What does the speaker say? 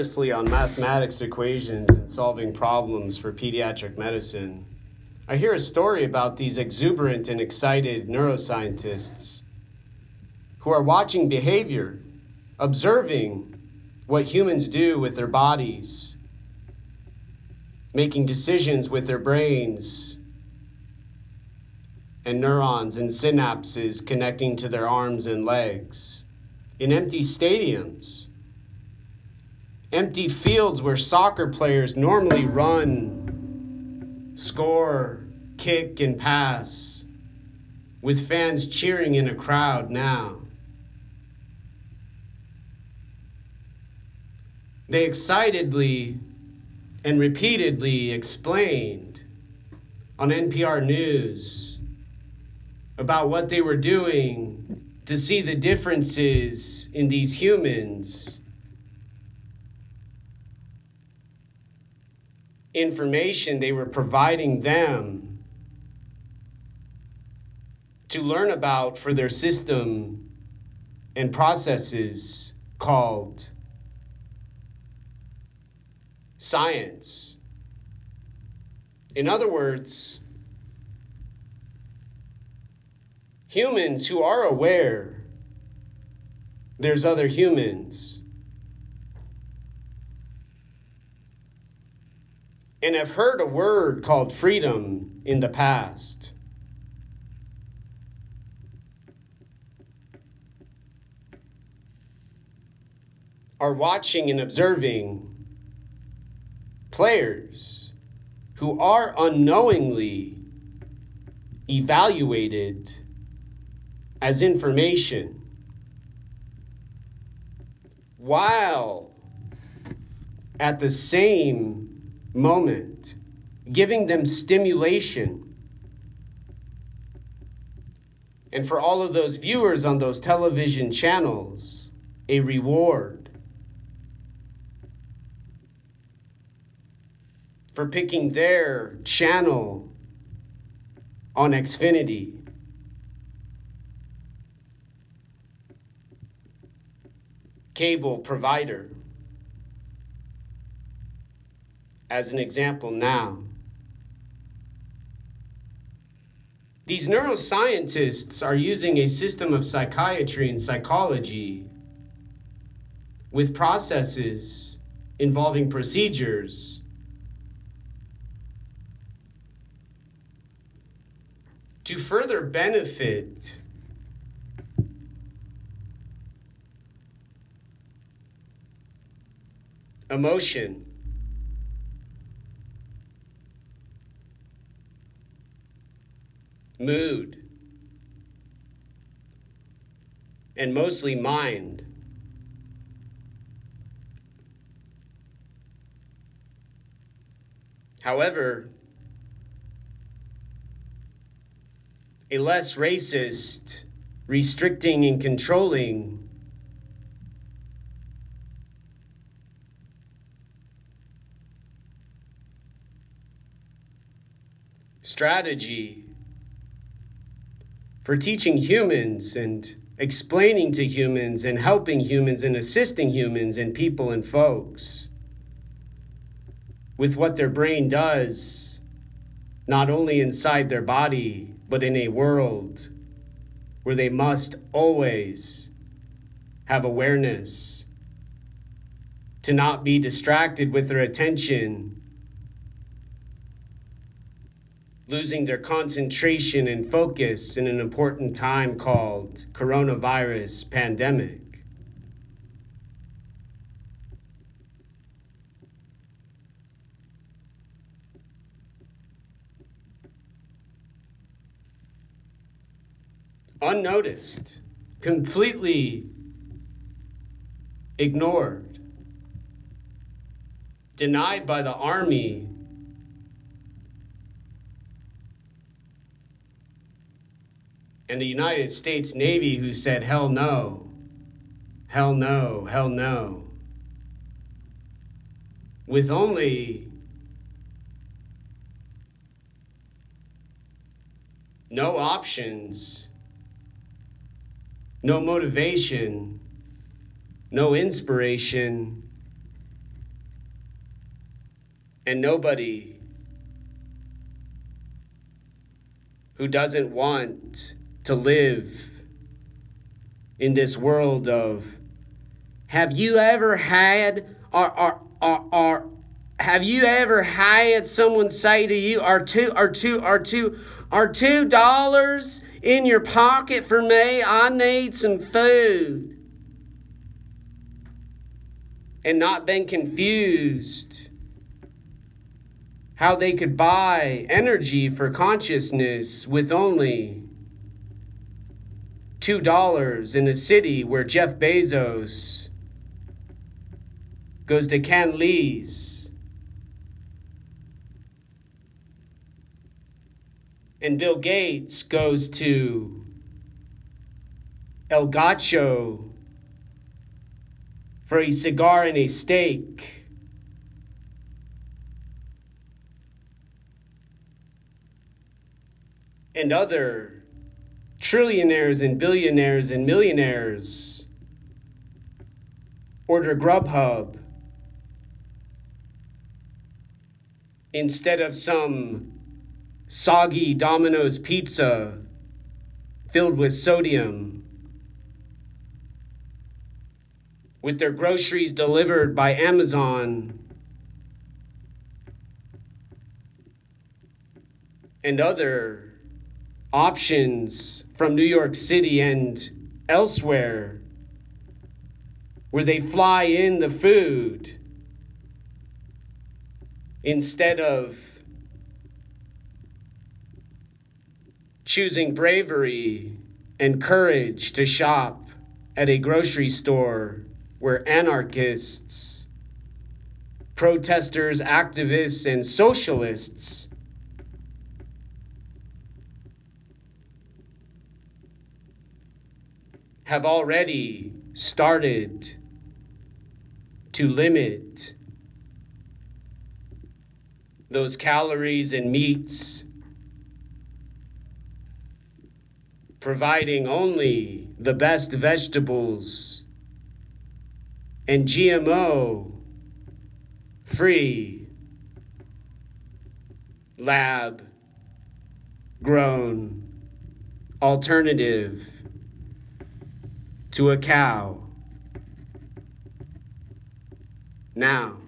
on mathematics equations and solving problems for pediatric medicine, I hear a story about these exuberant and excited neuroscientists who are watching behavior, observing what humans do with their bodies, making decisions with their brains, and neurons and synapses connecting to their arms and legs in empty stadiums empty fields where soccer players normally run, score, kick, and pass, with fans cheering in a crowd now. They excitedly and repeatedly explained on NPR News about what they were doing to see the differences in these humans information they were providing them to learn about for their system and processes called science. In other words, humans who are aware there's other humans and have heard a word called freedom in the past. Are watching and observing players who are unknowingly evaluated as information while at the same moment, giving them stimulation. And for all of those viewers on those television channels, a reward for picking their channel on Xfinity. Cable provider. As an example now. These neuroscientists are using a system of psychiatry and psychology with processes involving procedures to further benefit emotion mood, and mostly mind. However, a less racist, restricting, and controlling strategy for teaching humans and explaining to humans and helping humans and assisting humans and people and folks with what their brain does, not only inside their body, but in a world where they must always have awareness, to not be distracted with their attention losing their concentration and focus in an important time called coronavirus pandemic. Unnoticed, completely ignored, denied by the army and the United States Navy who said, hell no, hell no, hell no. With only no options, no motivation, no inspiration, And nobody who doesn't want to live in this world of have you ever had or, or, or, or have you ever had someone say to you are two are two are two are two dollars in your pocket for me? I need some food and not been confused how they could buy energy for consciousness with only $2 in a city where Jeff Bezos goes to Canlis and Bill Gates goes to El Gaucho for a cigar and a steak. and other trillionaires and billionaires and millionaires order Grubhub instead of some soggy Domino's pizza filled with sodium, with their groceries delivered by Amazon. And other options from New York City and elsewhere where they fly in the food instead of choosing bravery and courage to shop at a grocery store where anarchists, protesters, activists, and socialists have already started to limit those calories and meats, providing only the best vegetables and GMO free lab grown alternative to a cow. Now,